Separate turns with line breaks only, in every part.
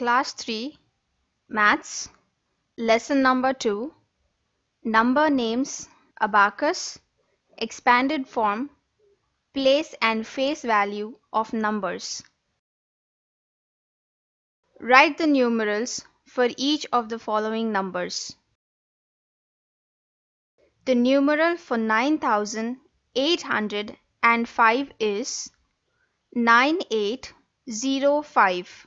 Class 3 Maths Lesson number 2 Number names Abacus Expanded form Place and face value of numbers Write the numerals for each of the following numbers. The numeral for 9805 is 9805.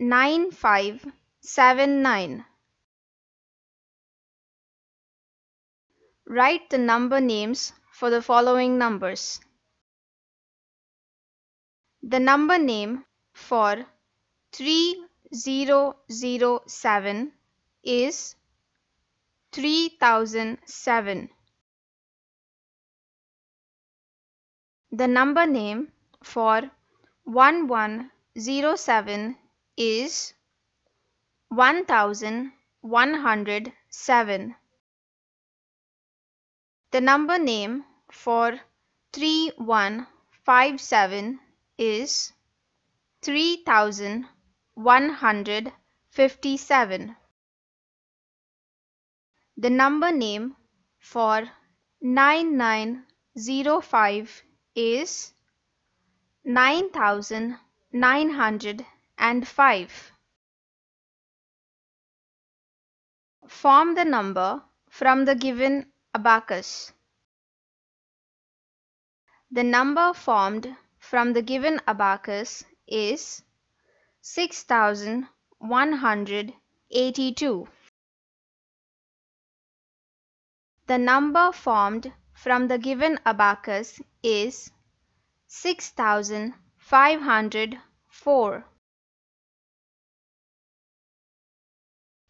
9579. Write the number names for the following numbers. The number name for 3007 is 3007. The number name for 1107 is 1107. The number name for 3157 is 3157. The number name for 9905 is 9905. Form the number from the given abacus. The number formed from the given abacus is 6182. The number formed from the given abacus is 6504.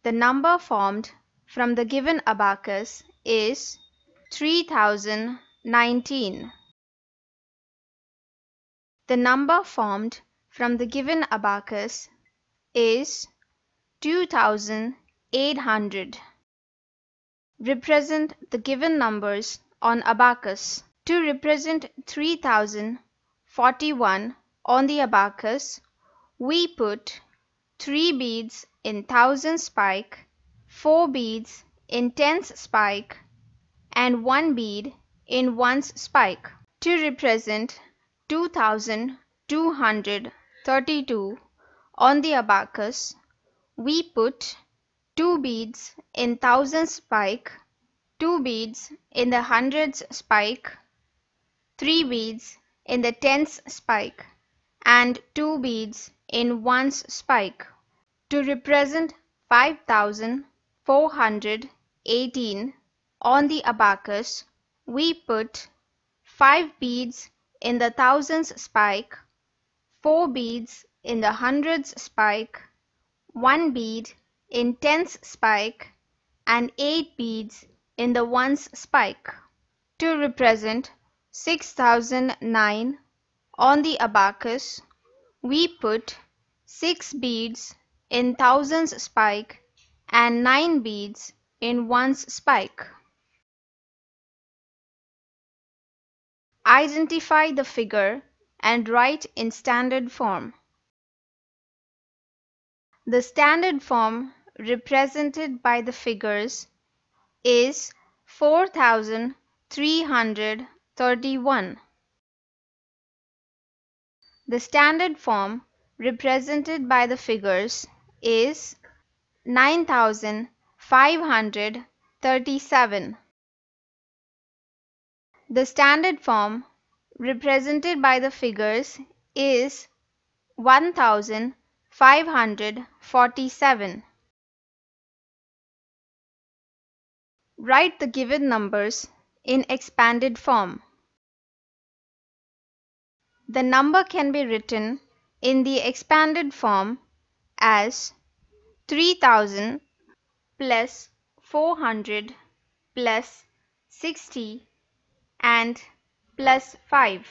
The number formed from the given abacus is 3019. The number formed from the given abacus is 2800. Represent the given numbers on abacus. To represent 3041 on the abacus, we put 3 beads in thousand spike, 4 beads in tens spike, and 1 bead in ones spike. To represent 2232 on the abacus, we put 2 beads in thousands spike, 2 beads in the hundreds spike, 3 beads in the tens spike, and 2 beads in ones spike. To represent 5418 on the abacus, we put 5 beads in the thousands spike, 4 beads in the hundreds spike, 1 bead in tens spike, and 8 beads in the ones spike. To represent 6009 on the abacus, we put 6 beads in thousands spike and 9 beads in ones spike. Identify the figure and write in standard form. The standard form represented by the figures is 4331. The standard form represented by the figures is 9537. The standard form represented by the figures is 1547. Write the given numbers in expanded form. The number can be written in the expanded form as 3000 plus 400 plus 60 and plus 5.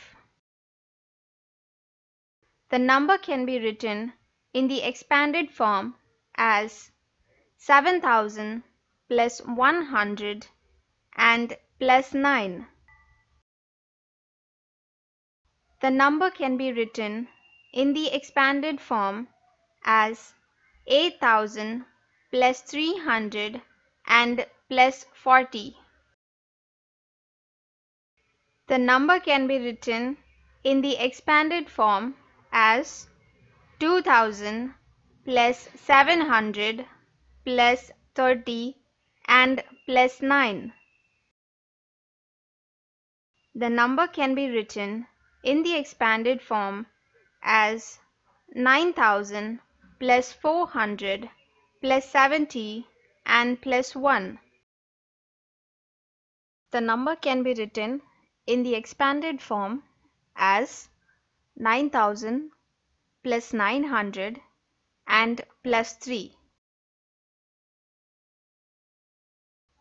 The number can be written in the expanded form as 7000 plus 100 and plus 9. The number can be written in the expanded form as 8000 plus 300 and plus 40. The number can be written in the expanded form as 2000 plus 700 plus 30 and plus 9. The number can be written in the expanded form as 9000 plus 400 plus 70 and plus 1. The number can be written in the expanded form as 9000 plus 900 and plus 3.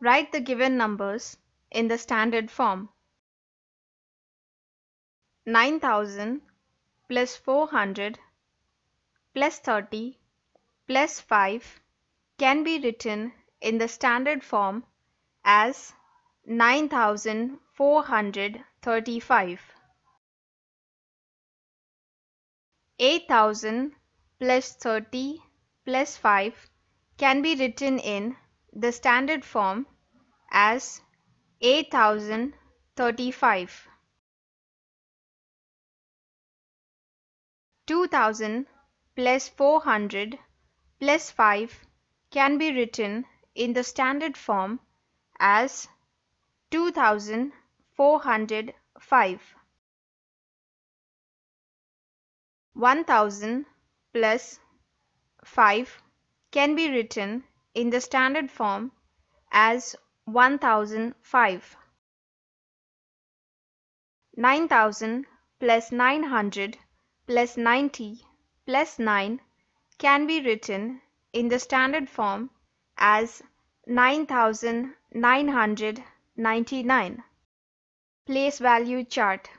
Write the given numbers in the standard form. 9000 plus 400 plus 30 plus 5 can be written in the standard form as 9435. 8000 plus 30 plus 5 can be written in the standard form as 8035. 2000 plus 400 plus 5 can be written in the standard form as 2405. 1000 plus 5 can be written in the standard form as 1005. 9000 plus 900 plus 90 plus 9 can be written in the standard form as 9999. Place value chart.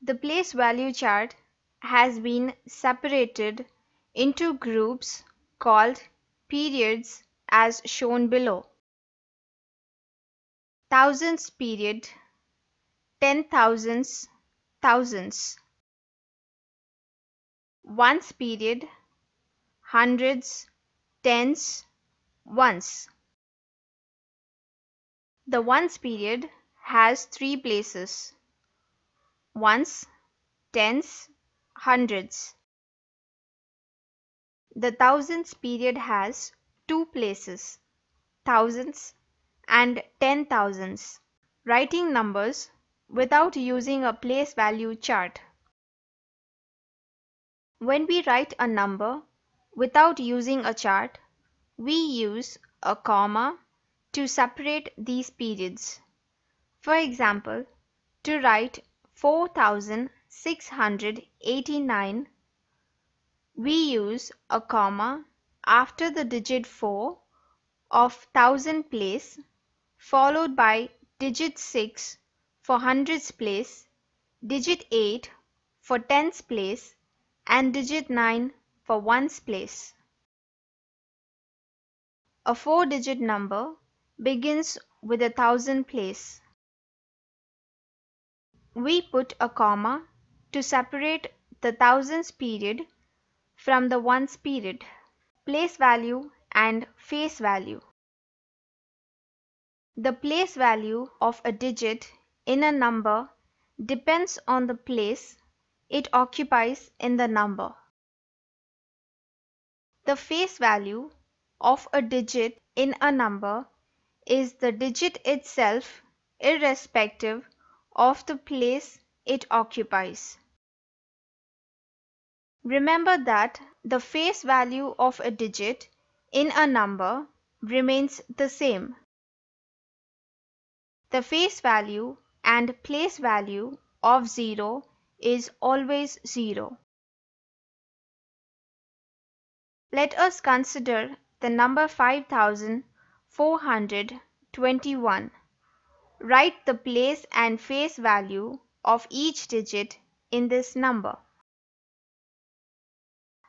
The place value chart has been separated into groups called periods as shown below. Thousands period, ten thousands, thousands. Ones period, hundreds, tens, ones. The ones period has three places ones, tens, hundreds. The thousands period has two places thousands and ten thousands. Writing numbers without using a place value chart. When we write a number without using a chart, we use a comma to separate these periods. For example, to write 4689, we use a comma after the digit 4 of thousand place followed by digit 6 for hundreds place, digit 8 for tens place and digit 9 for ones place. A four-digit number begins with a thousand place. We put a comma to separate the thousands period from the ones period, place value and face value. The place value of a digit in a number depends on the place it occupies in the number. The face value of a digit in a number is the digit itself irrespective of the place it occupies. Remember that the face value of a digit in a number remains the same. The face value and place value of 0 is always 0. Let us consider the number 5421. Write the place and face value of each digit in this number.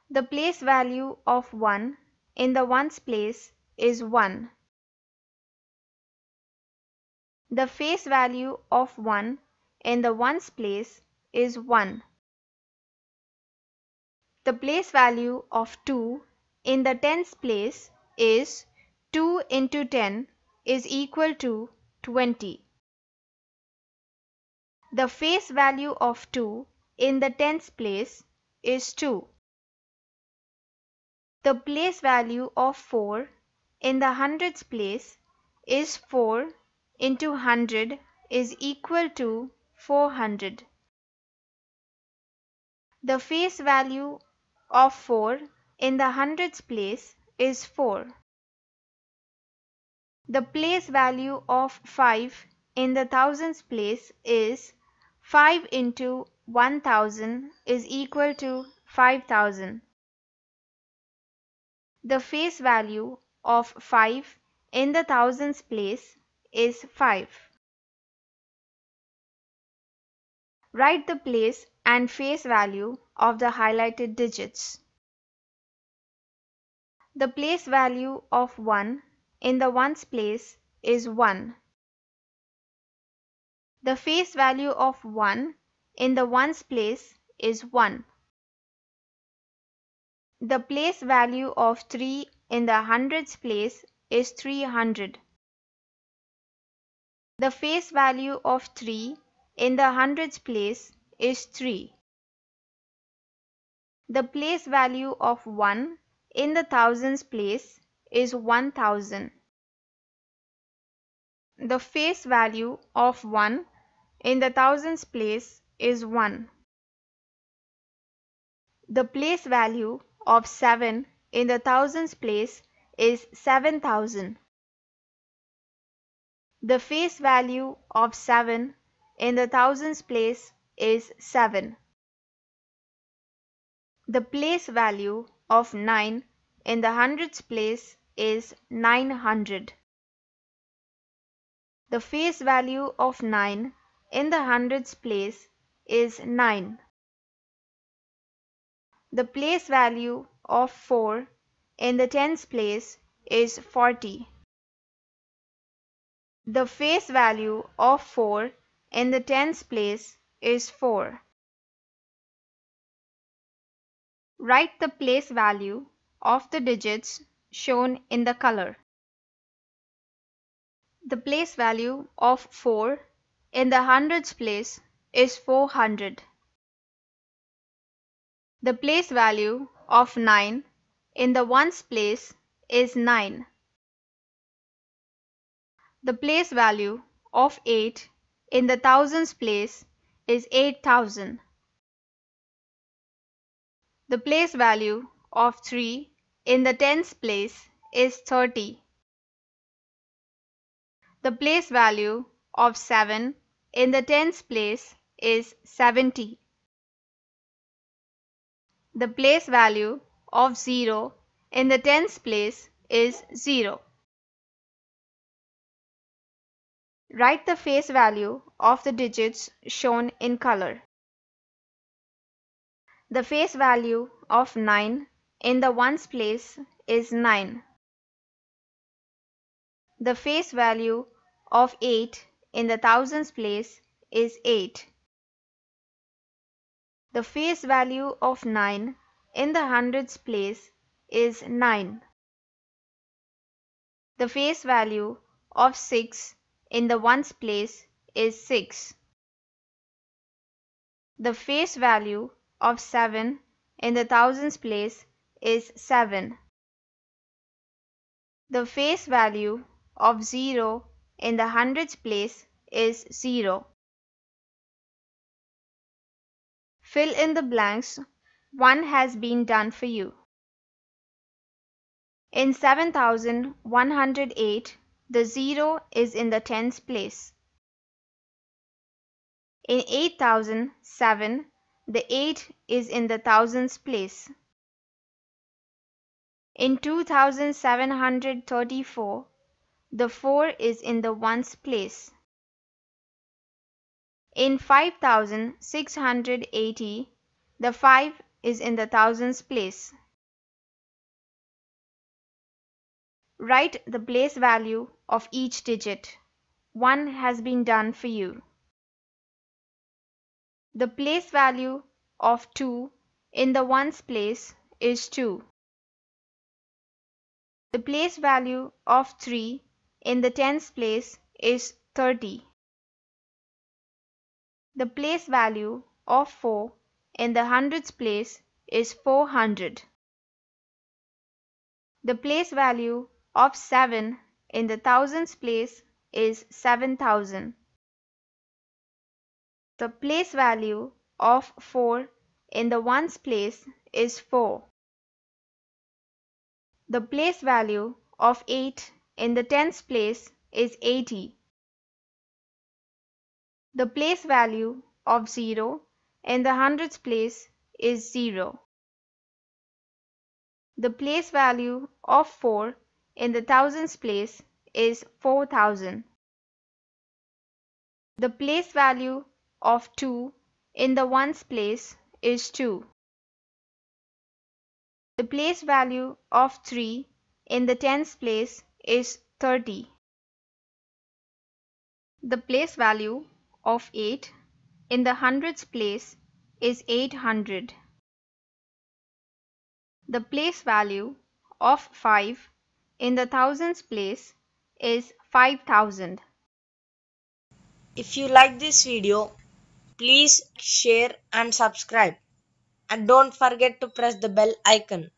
The place value of 1 in the ones place is 1. The face value of 1 in the ones place is 1. The place value of 2 in the tens place is 2 into 10 is equal to 20. The face value of 2 in the tens place is 2. The place value of 4 in the hundreds place is 4 into 100 is equal to 400. The face value of 4 in the hundreds place is 4. The place value of 5 in the thousands place is 5 into 1000 is equal to 5000. The face value of 5 in the thousands place is 5. Write the place and face value of the highlighted digits. The place value of 1 in the ones place is 1. The face value of 1 in the ones place is 1. The place value of 3 in the hundreds place is 300. The face value of 3 in the hundreds place is 3. The place value of 1 in the thousands place is 1000. The face value of 1 in the thousands place is 1. The place value of 7 in the thousands place is 7000. The face value of 7 in the thousands place is 7. The place value of 9 in the hundreds place is 900. The face value of 9 in the hundreds place is 9. The place value of 4 in the tens place is 40. The face value of 4 in the tens place is 4. Write the place value of the digits shown in the color. The place value of 4 in the hundreds place is 400. The place value of 9 in the ones place is 9. The place value of 8 in the thousands place is 8000. The place value of 3 in the tens place is 30. The place value of 7 in the tens place is 70. The place value of 0 in the tens place is 0. Write the face value of the digits shown in color. The face value of 9 in the ones place is 9. The face value of 8 in the thousands place is 8. The face value of 9 in the hundreds place is 9. The face value of 6 in the ones place is 6. The face value of 7 in the thousands place is 7. The face value of 0 in the hundreds place is 0. Fill in the blanks. One has been done for you. In 7108, the 0 is in the tens place. In 8007, the 8 is in the thousands place. In 2734, the 4 is in the ones place. In 5680, the 5 is in the thousands place. Write the place value of each digit. One has been done for you. The place value of 2 in the ones place is 2. The place value of 3 in the tens place is 30. The place value of 4 in the hundreds place is 400. The place value of 7 in the thousands place is 7000. The place value of 4 in the ones place is 4. The place value of 8 in the tens place is 80. The place value of 0 in the hundreds place is 0. The place value of 4 in the thousands place is 4000. The place value of 2 in the ones place is 2. The place value of 3 in the tens place is 30. The place value of 8 in the hundreds place is 800. The place value of 5 in the thousands place is 5000.
If you like this video, please share and subscribe. And don't forget to press the bell icon.